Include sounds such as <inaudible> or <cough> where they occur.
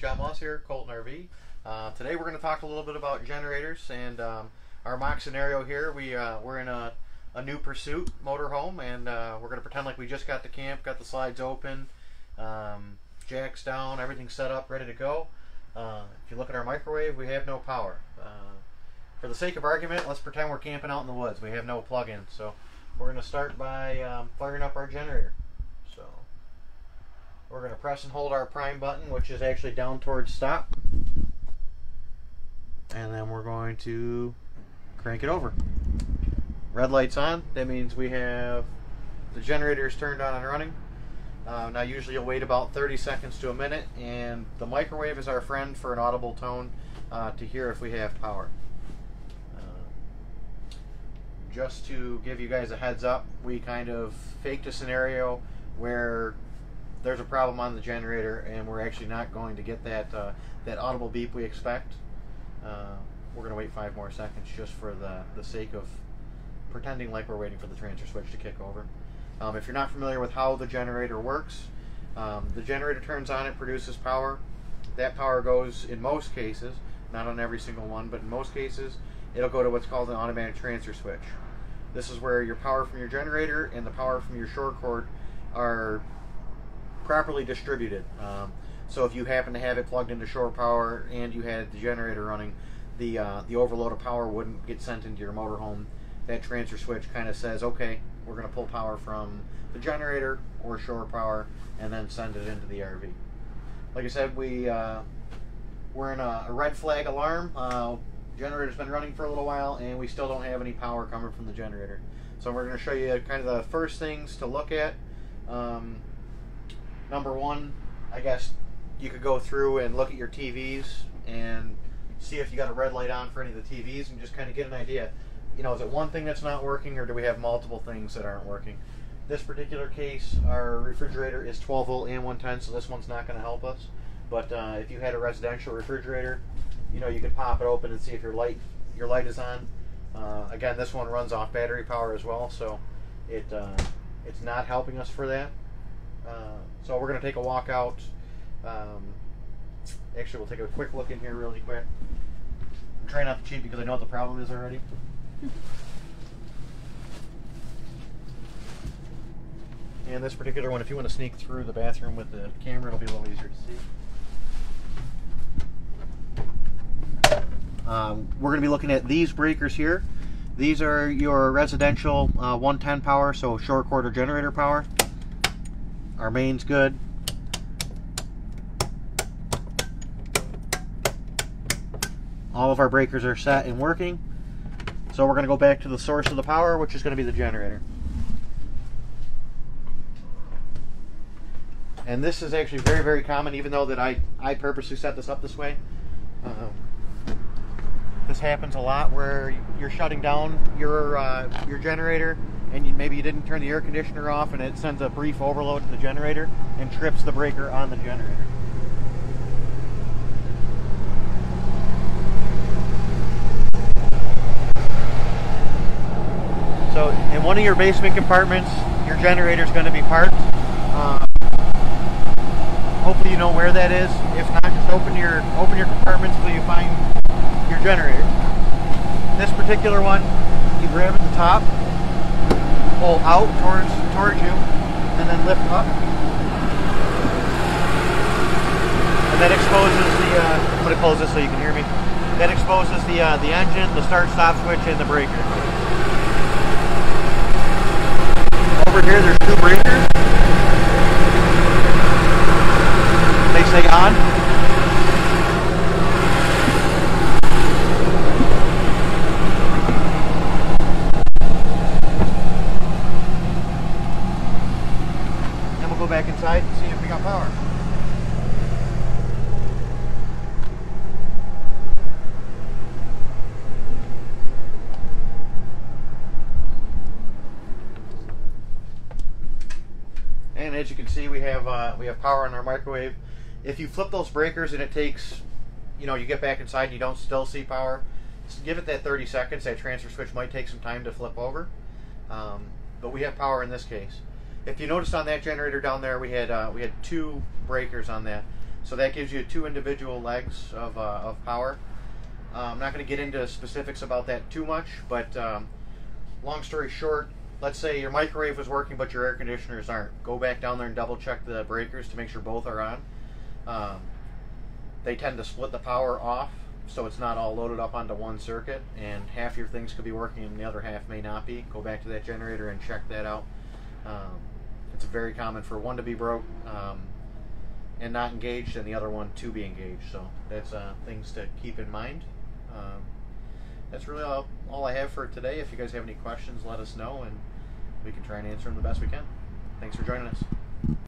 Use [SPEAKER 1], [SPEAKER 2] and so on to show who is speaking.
[SPEAKER 1] John Moss here, Colton RV. Uh, today we're going to talk a little bit about generators and um, our mock scenario here. We, uh, we're in a, a new Pursuit motorhome and uh, we're going to pretend like we just got to camp, got the slides open, um, jacks down, everything's set up, ready to go. Uh, if you look at our microwave, we have no power. Uh, for the sake of argument, let's pretend we're camping out in the woods. We have no plug-in, so we're going to start by um, firing up our generator. We're going to press and hold our prime button, which is actually down towards stop. And then we're going to crank it over. Red light's on. That means we have the generators turned on and running. Uh, now, usually you'll wait about 30 seconds to a minute, and the microwave is our friend for an audible tone uh, to hear if we have power. Uh, just to give you guys a heads up, we kind of faked a scenario where there's a problem on the generator, and we're actually not going to get that uh, that audible beep we expect. Uh, we're going to wait five more seconds just for the, the sake of pretending like we're waiting for the transfer switch to kick over. Um, if you're not familiar with how the generator works, um, the generator turns on, it produces power. That power goes, in most cases, not on every single one, but in most cases, it'll go to what's called an automatic transfer switch. This is where your power from your generator and the power from your shore cord are properly distributed. Um, so if you happen to have it plugged into shore power and you had the generator running, the uh, the overload of power wouldn't get sent into your motorhome. That transfer switch kind of says, okay, we're going to pull power from the generator or shore power and then send it into the RV. Like I said, we uh, we're in a, a, red flag alarm. Uh, generator's been running for a little while and we still don't have any power coming from the generator. So we're going to show you kind of the first things to look at. Um, number one, I guess you could go through and look at your TVs and see if you got a red light on for any of the TVs and just kind of get an idea. You know, is it one thing that's not working or do we have multiple things that aren't working? This particular case, our refrigerator is 12 volt and 110, so this one's not going to help us. But uh, if you had a residential refrigerator, you know, you could pop it open and see if your light your light is on. Uh, again, this one runs off battery power as well, so it uh, it's not helping us for that. Uh, so we're going to take a walk out. Um, actually, we'll take a quick look in here really quick. I'm trying not to cheat because I know what the problem is already. <laughs> and this particular one, if you want to sneak through the bathroom with the camera, it'll be a little easier to see. Um, we're going to be looking at these breakers here. These are your residential uh, 110 power, so short quarter generator power. Our main's good. All of our breakers are set and working. So we're going to go back to the source of the power, which is going to be the generator. And this is actually very, very common, even though that I, I purposely set this up this way. Um, this happens a lot where you're shutting down your uh, your generator and you, maybe you didn't turn the air conditioner off and it sends a brief overload to the generator and trips the breaker on the generator. So in one of your basement compartments, your generator is going to be parked. Uh, hopefully you know where that is. If not, just open your open your compartments until you find your generator. This particular one, you grab at the top, pull out towards towards you, and then lift up. And that exposes the. Uh, I'm to close this so you can hear me. That exposes the uh, the engine, the start-stop switch, and the breaker. Over here, there's two breakers. They say on. And see if we got power. And as you can see, we have uh, we have power on our microwave. If you flip those breakers and it takes, you know, you get back inside and you don't still see power, give it that 30 seconds. That transfer switch might take some time to flip over, um, but we have power in this case if you noticed on that generator down there, we had uh, we had two breakers on that. So that gives you two individual legs of, uh, of power. Uh, I'm not going to get into specifics about that too much, but um, long story short, let's say your microwave was working but your air conditioners aren't. Go back down there and double check the breakers to make sure both are on. Um, they tend to split the power off so it's not all loaded up onto one circuit and half your things could be working and the other half may not be. Go back to that generator and check that out. Um, it's very common for one to be broke um, and not engaged and the other one to be engaged. So that's uh, things to keep in mind. Um, that's really all, all I have for today. If you guys have any questions, let us know and we can try and answer them the best we can. Thanks for joining us.